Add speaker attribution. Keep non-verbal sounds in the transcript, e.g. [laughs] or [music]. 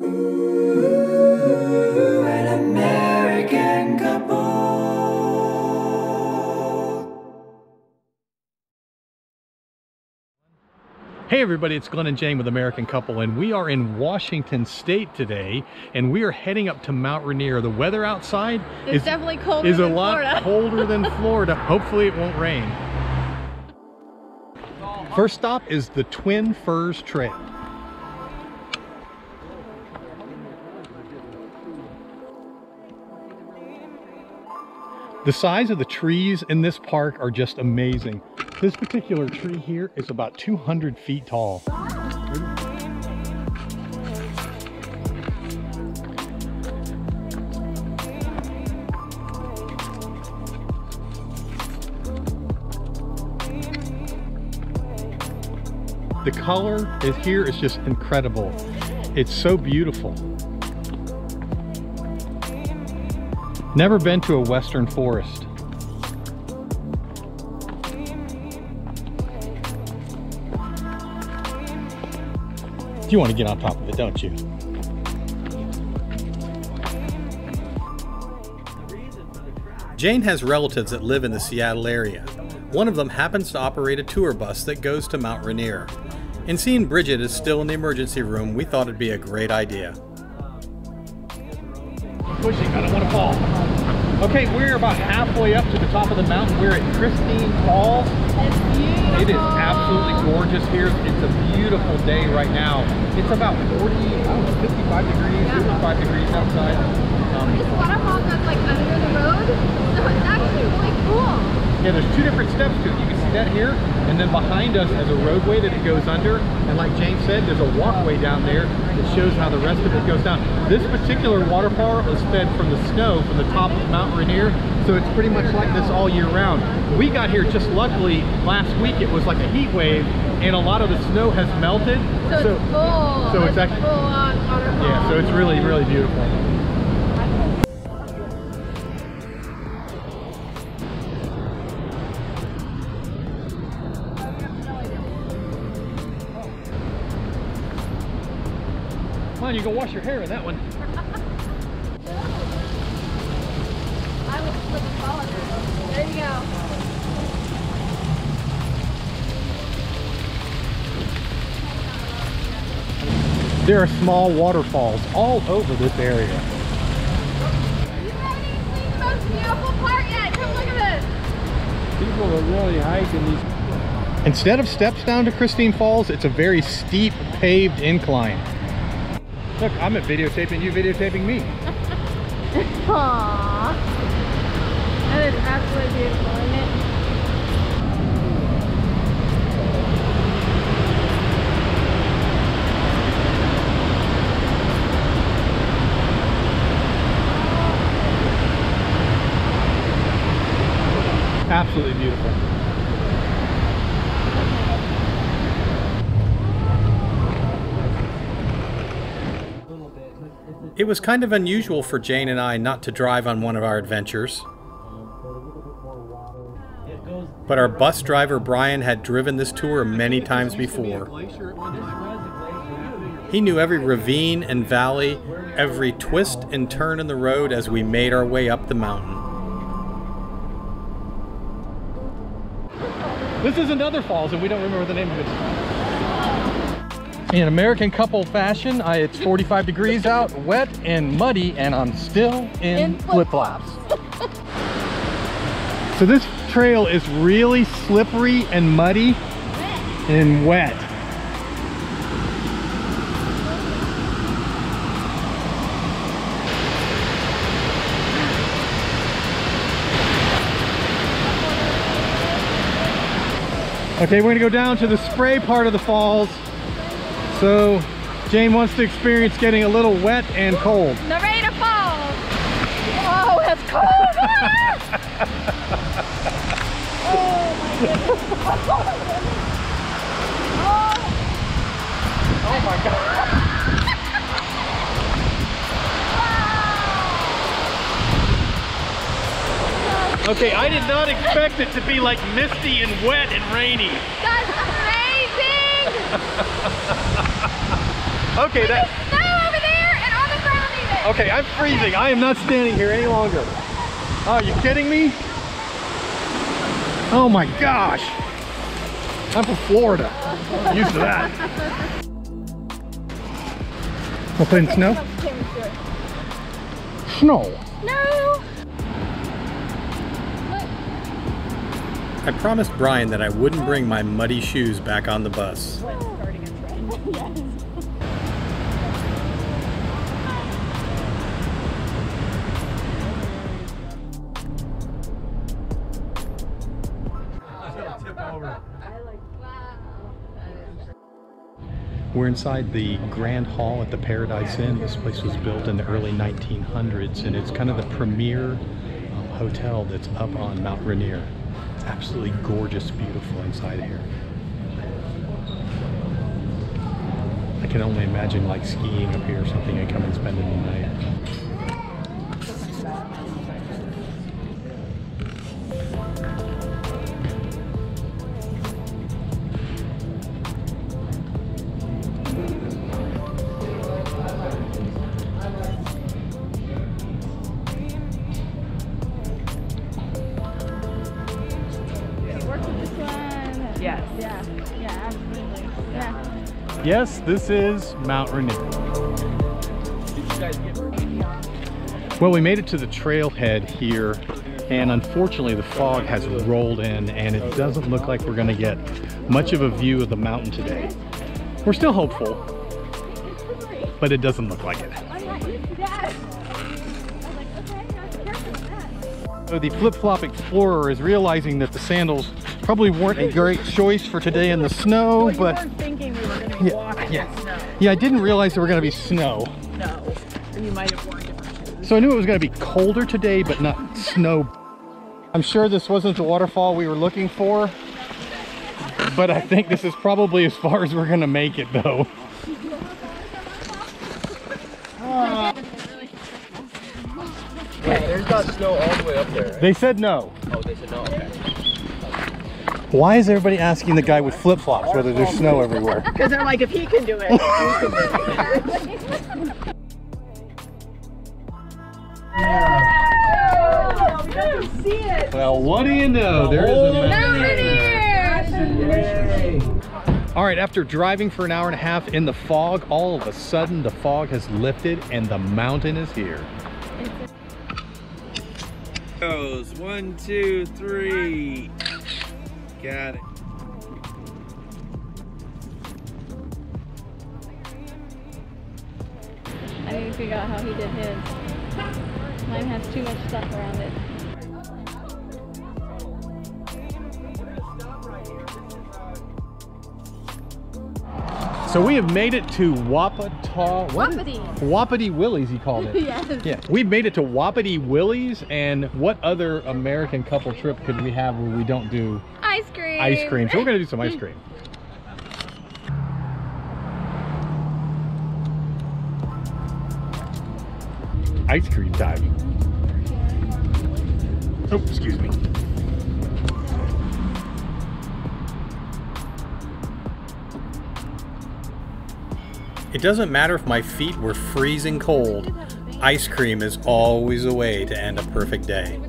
Speaker 1: An American couple.
Speaker 2: Hey everybody, it's Glenn and Jane with American Couple and we are in Washington State today and we are heading up to Mount Rainier. The weather outside
Speaker 3: It's
Speaker 2: is,
Speaker 3: definitely colder
Speaker 2: is a
Speaker 3: than
Speaker 2: lot
Speaker 3: Florida. [laughs]
Speaker 2: colder than Florida. Hopefully it won't rain. First stop is the Twin Firs Trail. The size of the trees in this park are just amazing. This particular tree here is about 200 feet tall. The color is here is just incredible. It's so beautiful. Never been to a western forest. You want to get on top of it, don't you? Jane has relatives that live in the Seattle area. One of them happens to operate a tour bus that goes to Mount Rainier. And seeing Bridget is still in the emergency room, we thought it'd be a great idea. Pushing, I don't want to fall. Okay, we're about halfway up to the top of the mountain. We're at Christine Falls.
Speaker 3: It's beautiful.
Speaker 2: It is absolutely gorgeous here. It's a beautiful day right now. It's about 40, I don't know, 55 degrees,
Speaker 3: Yeah.
Speaker 2: 55 degrees outside. Um,
Speaker 3: This waterfall goes like under the road, so it's actually really cool.
Speaker 2: yeah, there's two different steps to it. You can see that here, and then behind us is a roadway that it goes under. And like Jane said, there's a walkway down there that shows how the rest of it goes down. This particular waterfall is fed from the snow from the top of Mount Rainier, so it's pretty much like this all year round. We got here just luckily last week. It was like a heat wave, and a lot of the snow has melted.
Speaker 3: So, it's full.
Speaker 2: so it's actually-
Speaker 3: full on waterfall.
Speaker 2: Yeah, so it's really, really beautiful. You go wash your hair in that one.
Speaker 3: I would slip and fall under. There you go.
Speaker 2: There are small waterfalls all over this area.
Speaker 3: You haven't even seen the most beautiful part yet. Come look at this.
Speaker 4: People are really hiking these.
Speaker 2: Instead of steps down to Christine Falls, it's a very steep paved incline. Look, I'm videotaping you videotaping me. [laughs]
Speaker 3: Aww. That is absolutely beautiful, isn't it?
Speaker 2: Absolutely beautiful. It was kind of unusual for Jane and I not to drive on one of our adventures. But our bus driver Brian had driven this tour many times before. He knew every ravine and valley, every twist and turn in the road as we made our way up the mountain. This is another falls, and we don't remember the name of it. In American couple fashion, I, it's 45 degrees out, wet and muddy, and I'm still in,
Speaker 3: In
Speaker 2: flip-flops. so this trail is really slippery and muddy and wet. Okay, we're gonna go down to the spray part of the falls. So Jane wants to experience getting a little wet and cold.
Speaker 3: Narada Falls. Oh, that's cold. Oh my goodness. Oh.
Speaker 2: Oh my god. [laughs] Okay, I did not expect it to be like misty and wet and rainy.
Speaker 3: Amazing. [laughs]
Speaker 2: Okay, that
Speaker 3: Snow over there.
Speaker 2: Okay, I'm freezing. I am not standing here any longer. Oh, are you kidding me? Oh my gosh. I'm from Florida. I'm used to that. We'll play in snow? Snow.
Speaker 3: No!
Speaker 2: I promised Brian that I wouldn't bring my muddy shoes back on the bus. We're inside the Grand Hall at the Paradise Inn. This place was built in the early 1900s and it's kind of the premier um, hotel that's up on Mount Rainier. It's absolutely gorgeous, beautiful inside here. I can only imagine like skiing up here or something and come and spending the night.
Speaker 3: Yes,
Speaker 2: this is Mount Rainier. Well, we made it to the trailhead here, and unfortunately the fog has rolled in, and it doesn't look like we're gonna get much of a view of the mountain today. We're still hopeful, but it doesn't look like it. So the flip-flop explorer is realizing that the sandals probably weren't a great choice for today in the snow, but Yeah, yeah. yeah, I didn't realize there were gonna be snow.
Speaker 5: No. And you might have worn different shoes.
Speaker 2: So I knew it was going to be colder today, but not snow. I'm sure this wasn't the waterfall we were looking for, but I think this is probably as far as we're going to make it though.
Speaker 6: There's not snow all the way up there.
Speaker 2: They said no.
Speaker 6: Oh, they said no. Okay.
Speaker 2: Why is everybody asking the guy with flip-flops whether there's snow everywhere? [laughs]
Speaker 5: Because they're like, if he can do it, you can do it. We got to see it.
Speaker 2: Well, what do you know? There is a mountain. All right, after driving for an hour and a half in the fog, all of a sudden the fog has lifted and the mountain is here.
Speaker 6: Goes one, two, three. Got it.
Speaker 3: I figure out how he did his. Mine has too much stuff around it.
Speaker 2: So we have made it to Wapata.
Speaker 3: Wapiti.
Speaker 2: Wapiti Willie's, he called it. [laughs]
Speaker 3: yes.
Speaker 2: Yeah, we've made it to Wapiti Willie's, and what other American couple trip could we have where we don't do
Speaker 3: Ice cream.
Speaker 2: ice cream? So we're gonna do some ice [laughs] cream. Ice cream time. Oh, excuse me. It doesn't matter if my feet were freezing cold. Ice cream is always a way to end a perfect day.